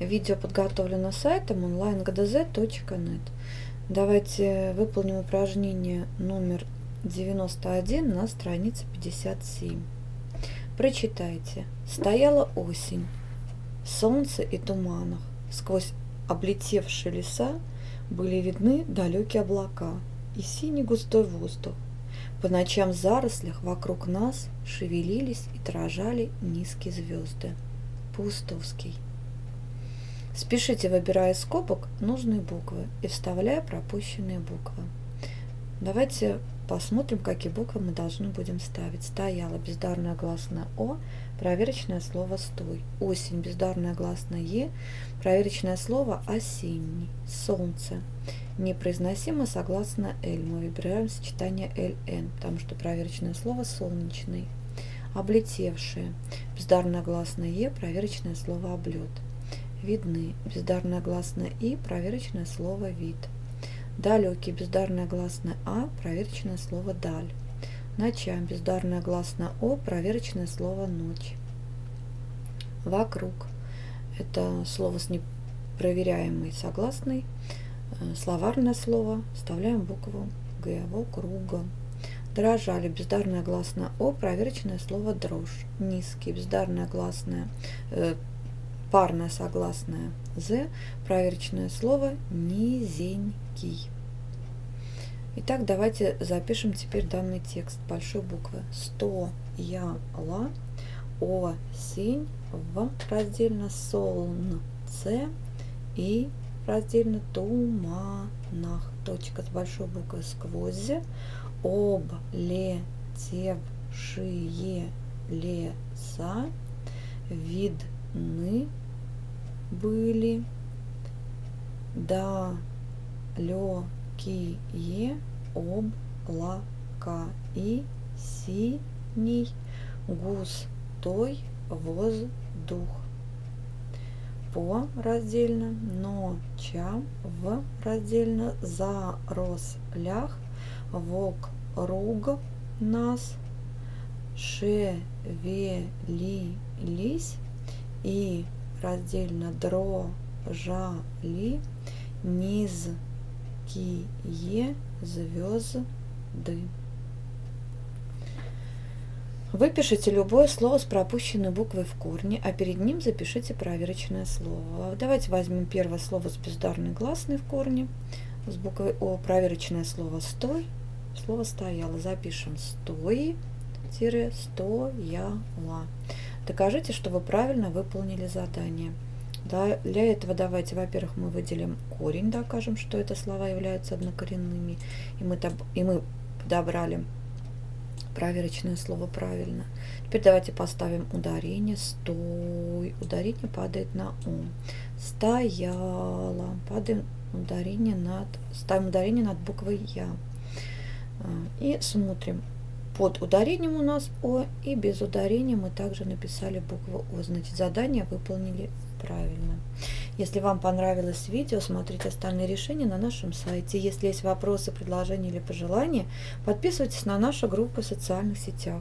Видео подготовлено сайтом onlinegdz.net. Давайте выполним упражнение номер 91 на странице 57. Прочитайте. Стояла осень, солнце и туманах. Сквозь облетевшие леса были видны далекие облака и синий густой воздух. По ночам в зарослях вокруг нас шевелились и дрожали низкие звезды. Паустовский. Спешите, выбирая скобок нужные буквы и вставляя пропущенные буквы. Давайте посмотрим, какие буквы мы должны будем ставить. Стояла бездарная гласная О, проверочное слово «стой». Осень, бездарная гласная Е, проверочное слово «осенний». Солнце. Непроизносимо согласно Л. Мы выбираем сочетание ЛН, потому что проверочное слово «солнечный». Облетевшие. Бездарная гласная Е, проверочное слово «облет» видны. Бездарная гласная И, проверочное слово вид. Далекий, бездарная гласная А, проверочное слово даль. Ночам, бездарная гласная О, проверочное слово ночь. Вокруг. Это слово с непроверяемой согласной. Э, словарное слово. Вставляем букву Г. Вокруг. Дрожали, бездарная гласная О, проверочное слово дрожь. Низкий, бездарная гласная, э, парное согласное «з», проверочное слово «низенький». Итак, давайте запишем теперь данный текст большой буквы. Стояла осень в раздельно солнце и раздельно туманах. Точка с большой буквы сквозь облетевшие леса видны были далекие облака и синий густой воздух. По раздельно ночам в раздельно зарослях вокруг нас шевелились и раздельно дрожали низкие звезды. Выпишите любое слово с пропущенной буквой в корне, а перед ним запишите проверочное слово. Давайте возьмем первое слово с бездарной гласной в корне, с буквой О, проверочное слово «стой», слово «стояло». Запишем «стой», стояла. Докажите, что вы правильно выполнили задание. Для этого давайте, во-первых, мы выделим корень, докажем, что это слова являются однокоренными, и мы, и мы подобрали проверочное слово правильно. Теперь давайте поставим ударение. Стой. Ударение падает на О. Стояла. Падаем ударение над, ставим ударение над буквой Я. А, и смотрим. Под ударением у нас О и без ударения мы также написали букву О. Значит, задание выполнили правильно. Если вам понравилось видео, смотрите остальные решения на нашем сайте. Если есть вопросы, предложения или пожелания, подписывайтесь на нашу группу в социальных сетях.